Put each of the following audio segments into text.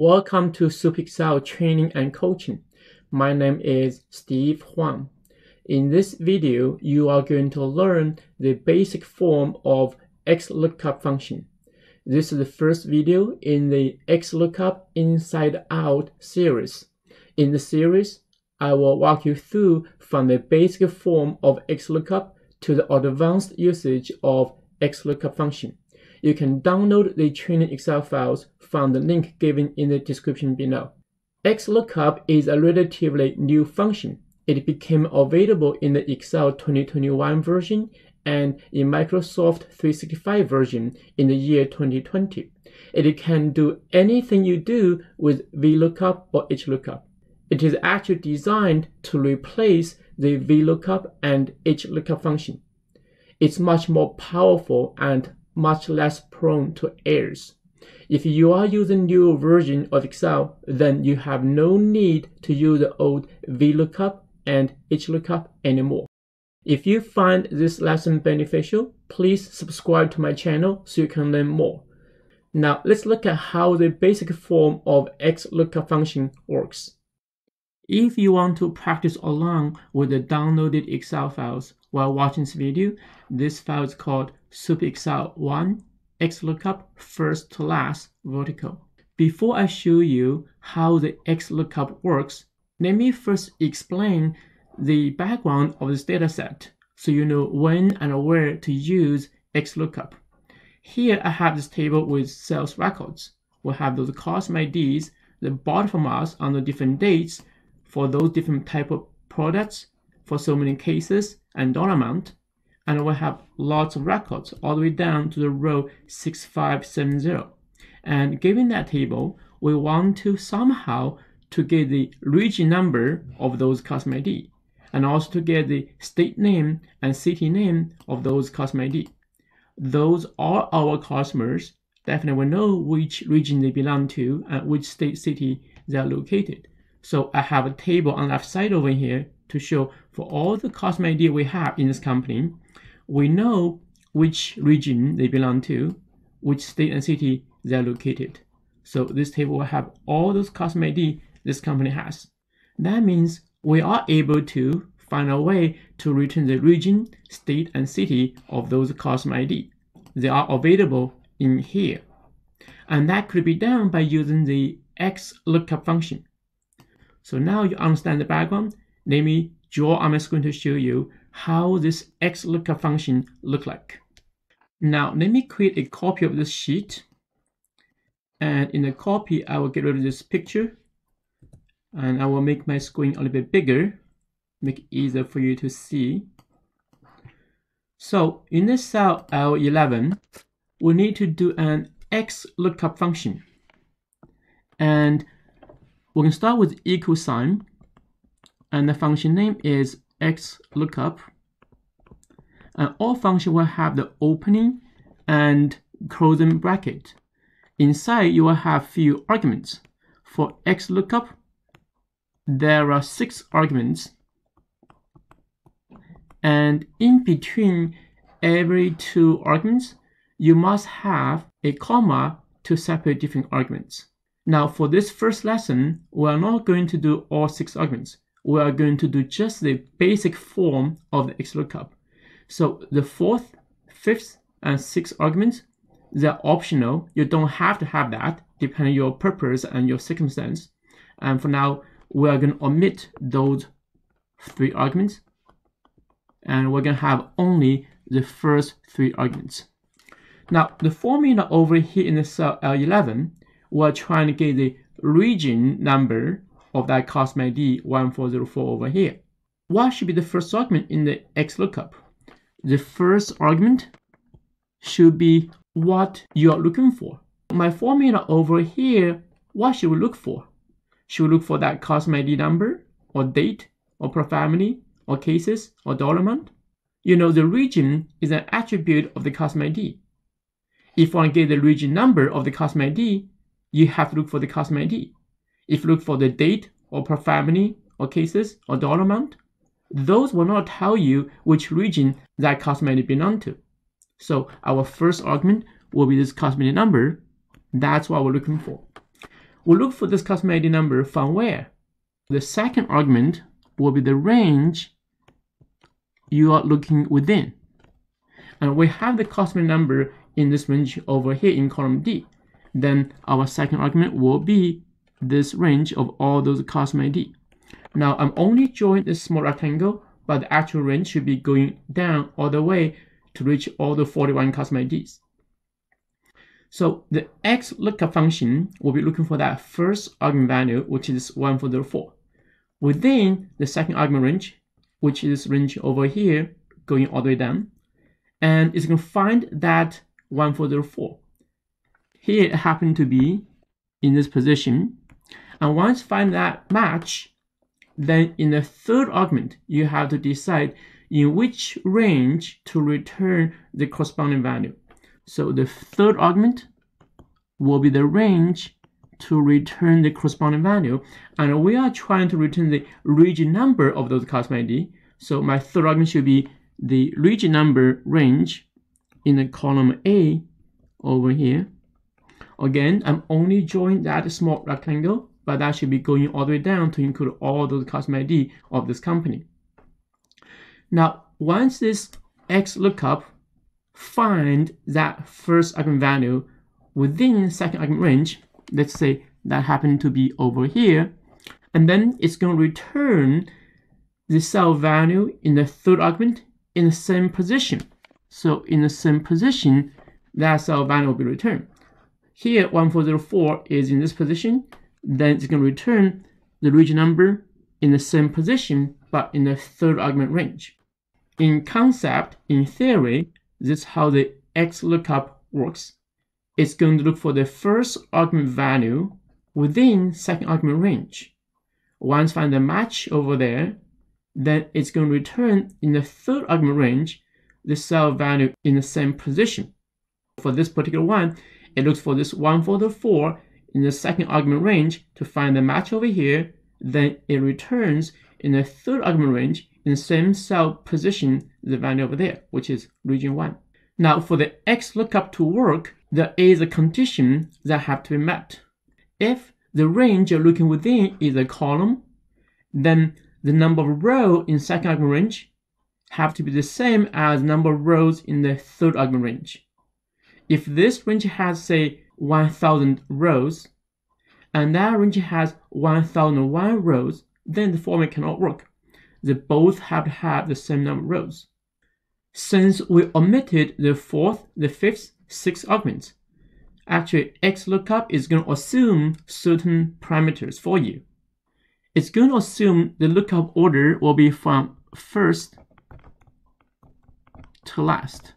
Welcome to SuperExcel training and coaching. My name is Steve Huang. In this video, you are going to learn the basic form of XLOOKUP function. This is the first video in the XLOOKUP Inside Out series. In the series, I will walk you through from the basic form of XLOOKUP to the advanced usage of XLOOKUP function. You can download the training Excel files from the link given in the description below. XLOOKUP is a relatively new function. It became available in the Excel 2021 version and in Microsoft 365 version in the year 2020. It can do anything you do with VLOOKUP or HLOOKUP. It is actually designed to replace the VLOOKUP and HLOOKUP function. It's much more powerful and much less prone to errors. If you are using new version of Excel, then you have no need to use the old VLOOKUP and HLOOKUP anymore. If you find this lesson beneficial, please subscribe to my channel so you can learn more. Now let's look at how the basic form of XLOOKUP function works. If you want to practice along with the downloaded Excel files while watching this video, this file is called SuperExcel1 XLOOKUP first to last vertical. Before I show you how the XLOOKUP works, let me first explain the background of this dataset so you know when and where to use XLOOKUP. Here I have this table with sales records. We have those cost IDs, that bought from us on the different dates for those different type of products for so many cases and dollar amount and we have lots of records all the way down to the row 6570. And given that table, we want to somehow to get the region number of those customer ID and also to get the state name and city name of those customer ID. Those are our customers. Definitely know which region they belong to and which state city they are located. So I have a table on the left side over here to show for all the customer ID we have in this company, we know which region they belong to, which state and city they are located. So this table will have all those customer ID this company has. That means we are able to find a way to return the region, state, and city of those customer ID. They are available in here. And that could be done by using the XLOOKUP function. So now you understand the background. Let me draw on my screen to show you how this XLOOKUP function look like. Now let me create a copy of this sheet. And in the copy, I will get rid of this picture. And I will make my screen a little bit bigger, make it easier for you to see. So in this cell L11, we need to do an XLOOKUP function. And we can start with equal sign. And the function name is x lookup. And uh, all function will have the opening and closing bracket. Inside, you will have few arguments. For x lookup, there are six arguments. And in between every two arguments, you must have a comma to separate different arguments. Now, for this first lesson, we are not going to do all six arguments we are going to do just the basic form of the XLOOKUP. So the fourth, fifth, and sixth arguments, they're optional. You don't have to have that, depending on your purpose and your circumstance. And for now, we are going to omit those three arguments. And we're going to have only the first three arguments. Now, the formula over here in the cell L11, we're trying to get the region number of that customer ID 1404 over here. What should be the first argument in the XLOOKUP? The first argument should be what you are looking for. My formula over here, what should we look for? Should we look for that customer ID number or date or per family or cases or dollar amount? You know, the region is an attribute of the customer ID. If to get the region number of the customer ID, you have to look for the customer ID. If you look for the date or per family or cases or dollar amount, those will not tell you which region that may belong to. So our first argument will be this customer number. That's what we're looking for. we'll look for this customer ID number from where? The second argument will be the range you are looking within. And we have the customer number in this range over here in column D. Then our second argument will be this range of all those customer ID. Now I'm only drawing this small rectangle, but the actual range should be going down all the way to reach all the 41 customer IDs. So the X lookup function will be looking for that first argument value, which is 1404. Within the second argument range, which is range over here, going all the way down, and it's going to find that 1404. Here it happened to be in this position, and once find that match, then in the third argument, you have to decide in which range to return the corresponding value. So the third argument will be the range to return the corresponding value. And we are trying to return the region number of those customer ID. So my third argument should be the region number range in the column A over here. Again, I'm only drawing that small rectangle, but that should be going all the way down to include all those customer ID of this company. Now, once this X lookup find that first argument value within second argument range, let's say that happened to be over here, and then it's going to return the cell value in the third argument in the same position. So in the same position, that cell value will be returned. Here, 1404 is in this position, then it's going to return the region number in the same position, but in the third argument range. In concept, in theory, this is how the XLOOKUP works. It's going to look for the first argument value within second argument range. Once find the match over there, then it's going to return in the third argument range the cell value in the same position. For this particular one, it looks for this 1404 in the second argument range to find the match over here, then it returns in the third argument range in the same cell position the value over there, which is region 1. Now for the X lookup to work, there is a condition that have to be met. If the range you're looking within is a column, then the number of rows in second argument range have to be the same as number of rows in the third argument range. If this range has say 1000 rows and that range has 1001 rows, then the formula cannot work. They both have to have the same number of rows. Since we omitted the fourth, the fifth, sixth arguments, actually XLOOKUP is going to assume certain parameters for you. It's going to assume the lookup order will be from first to last.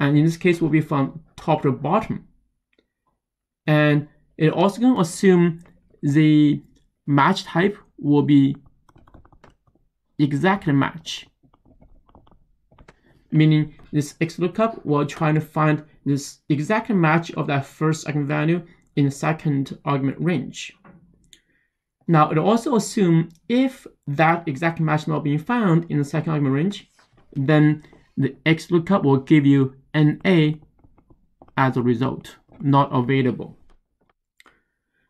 And in this case, will be from top to bottom. And it also going to assume the match type will be exact match. Meaning this XLOOKUP will try to find this exact match of that first argument value in the second argument range. Now it also assume if that exact match not being found in the second argument range, then the XLOOKUP will give you NA as a result, not available.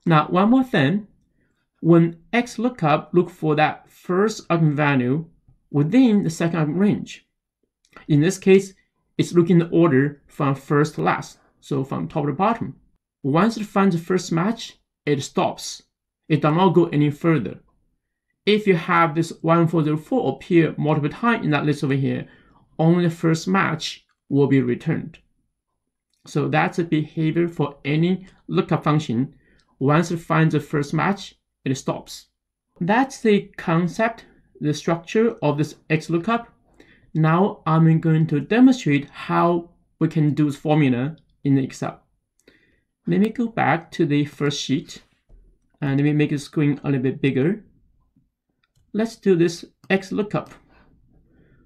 Now one more thing, when XLOOKUP look for that first argument value within the second argument range. In this case, it's looking the order from first to last, so from top to bottom. Once it finds the first match, it stops. It does not go any further. If you have this 1404 appear multiple times in that list over here, only the first match will be returned. So that's the behavior for any lookup function. Once it finds the first match, it stops. That's the concept, the structure of this XLOOKUP. Now I'm going to demonstrate how we can do this formula in Excel. Let me go back to the first sheet and let me make the screen a little bit bigger. Let's do this XLOOKUP.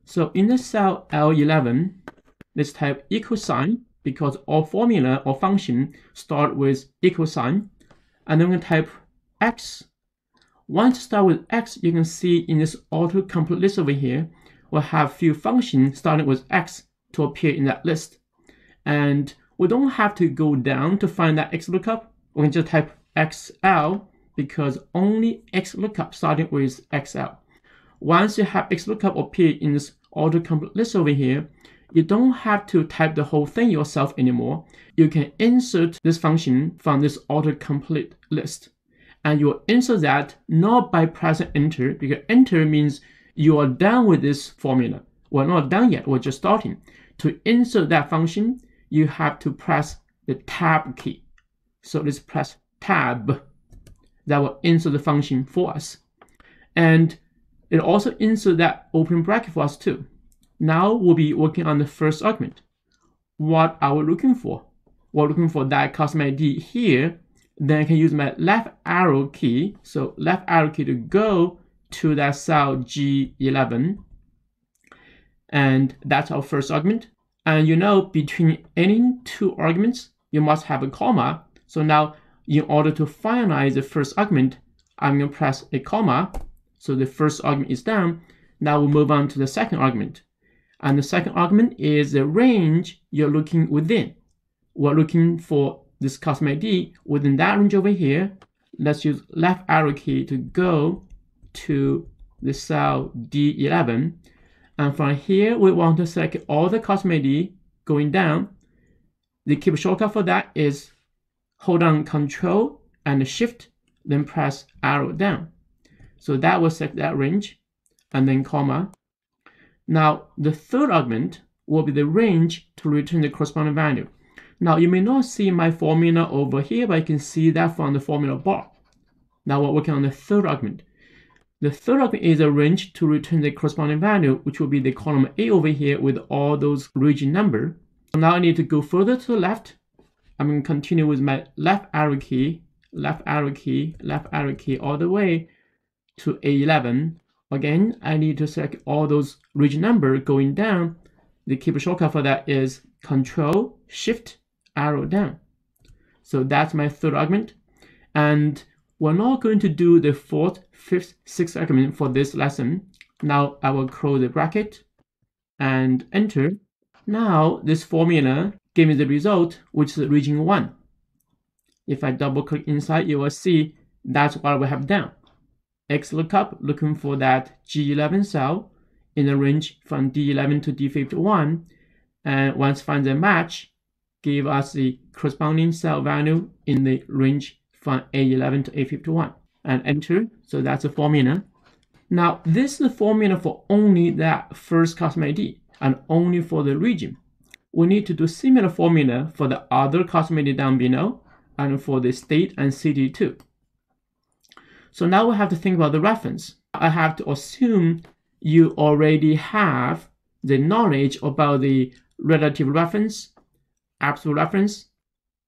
So in the cell L11, let's type equal sign because all formula or function start with equal sign. And then we're type X once you start with x, you can see in this autocomplete list over here, we'll have few functions starting with x to appear in that list. And we don't have to go down to find that x lookup we can just type XL because only x lookup starting with XL. Once you have x lookup appear in this autocomplete list over here, you don't have to type the whole thing yourself anymore. You can insert this function from this autocomplete list. And you will insert that not by pressing enter, because enter means you are done with this formula. We're not done yet, we're just starting. To insert that function, you have to press the tab key. So let's press tab. That will insert the function for us. And it also insert that open bracket for us too. Now we'll be working on the first argument. What are we looking for? We're looking for that customer ID here. Then I can use my left arrow key. So left arrow key to go to that cell G11. And that's our first argument. And you know, between any two arguments, you must have a comma. So now, in order to finalize the first argument, I'm going to press a comma. So the first argument is done. Now we'll move on to the second argument. And the second argument is the range you're looking within. We're looking for this customer ID within that range over here. Let's use left arrow key to go to the cell D11. And from here, we want to select all the customer ID going down. The keyboard shortcut for that is hold down Control and Shift, then press arrow down. So that will select that range, and then comma, now, the third argument will be the range to return the corresponding value. Now, you may not see my formula over here, but you can see that from the formula bar. Now we're working on the third argument. The third argument is a range to return the corresponding value, which will be the column A over here with all those region number. Now I need to go further to the left. I'm going to continue with my left arrow key, left arrow key, left arrow key all the way to A11. Again, I need to select all those region number going down. The keyboard shortcut for that is Control Shift arrow down. So that's my third argument. And we're not going to do the fourth, fifth, sixth argument for this lesson. Now I will close the bracket and enter. Now this formula gave me the result, which is region 1. If I double click inside, you will see that's what we have done. XLOOKUP looking for that G11 cell in the range from D11 to D51 and once find the match give us the corresponding cell value in the range from A11 to A51 and enter. So that's the formula. Now this is the formula for only that first customer ID and only for the region. We need to do similar formula for the other customer ID down below and for the state and city too so now we have to think about the reference. I have to assume you already have the knowledge about the relative reference, absolute reference,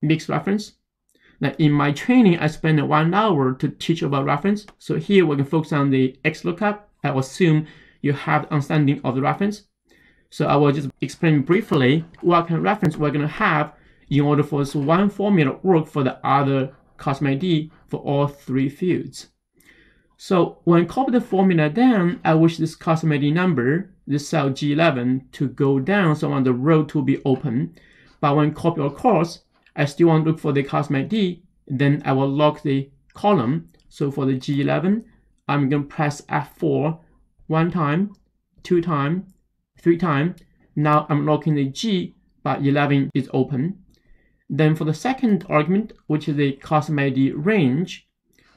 mixed reference. Now in my training, I spent one hour to teach about reference. So here we can focus on the XLOOKUP. I assume you have understanding of the reference. So I will just explain briefly what kind of reference we're going to have in order for this one formula to work for the other customer ID for all three fields. So when copy the formula down, I wish this customer ID number, this cell G11, to go down so on the row to be open. But when copy across, I still want to look for the customer ID, then I will lock the column. So for the G11, I'm going to press F4 one time, two time, three time. Now I'm locking the G, but 11 is open. Then for the second argument, which is the customer ID range,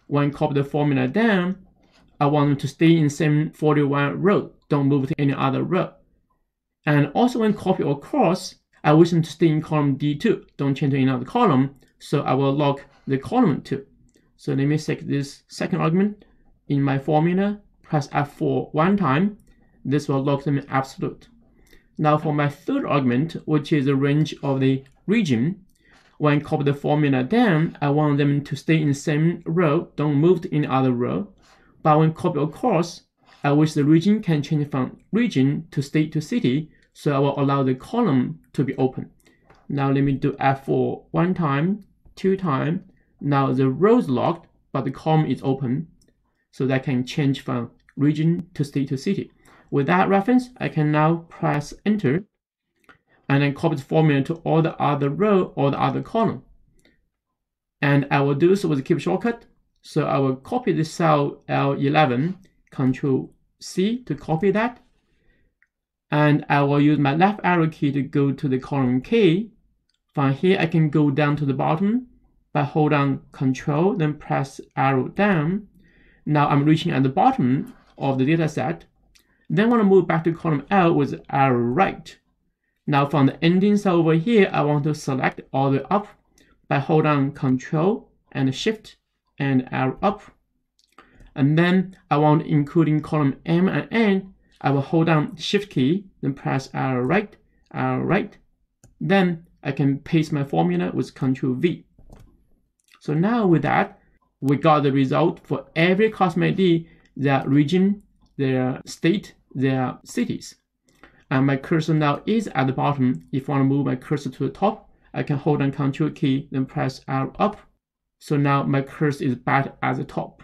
when copy the formula down, I want them to stay in same 41 row. Don't move to any other row. And also when copy across, I wish them to stay in column D2. Don't change to another column. So I will lock the column 2. So let me select this second argument in my formula, press F4 one time. This will lock them in absolute. Now for my third argument, which is the range of the region, when copy the formula down, I want them to stay in the same row, don't move to any other row. But when copy across, I wish the region can change from region to state to city, so I will allow the column to be open. Now let me do F4 one time, two time. Now the row is locked, but the column is open, so that can change from region to state to city. With that reference, I can now press enter and then copy the formula to all the other row or the other column. And I will do so with the keyboard shortcut. So I will copy the cell L11, Control C to copy that. And I will use my left arrow key to go to the column K. From here, I can go down to the bottom by hold on Control, then press arrow down. Now I'm reaching at the bottom of the data set. Then I want to move back to column L with arrow right. Now from the ending cell over here, I want to select all the up by hold on Control and Shift and arrow up. And then I want including column M and N, I will hold down Shift key, then press arrow right, arrow right. Then I can paste my formula with Control V. So now with that, we got the result for every customer ID, their region, their state, their cities and my cursor now is at the bottom. If I want to move my cursor to the top, I can hold on Control key, then press arrow up. So now my cursor is back at the top.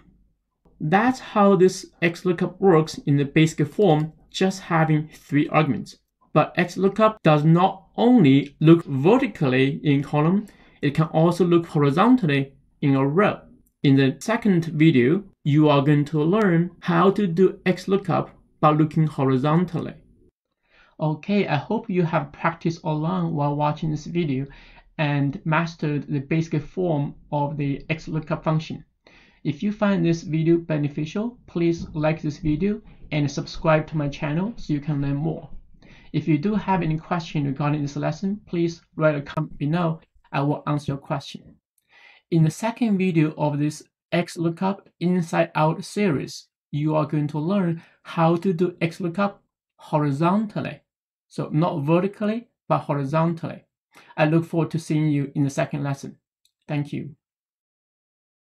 That's how this XLOOKUP works in the basic form, just having three arguments. But XLOOKUP does not only look vertically in column, it can also look horizontally in a row. In the second video, you are going to learn how to do XLOOKUP by looking horizontally. Okay, I hope you have practiced along while watching this video and mastered the basic form of the XLOOKUP function. If you find this video beneficial, please like this video and subscribe to my channel so you can learn more. If you do have any question regarding this lesson, please write a comment below. I will answer your question. In the second video of this XLOOKUP Inside Out series, you are going to learn how to do XLOOKUP horizontally. So not vertically, but horizontally. I look forward to seeing you in the second lesson. Thank you.